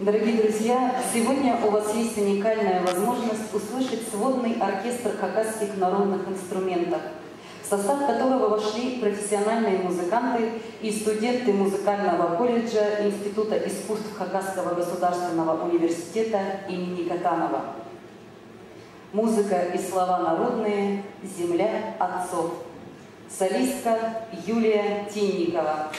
Дорогие друзья, сегодня у вас есть уникальная возможность услышать сводный оркестр хакасских народных инструментов, в состав которого вошли профессиональные музыканты и студенты музыкального колледжа Института искусств Хакасского государственного университета имени Катанова. Музыка и слова народные, земля отцов. Солистка Юлия Тинникова.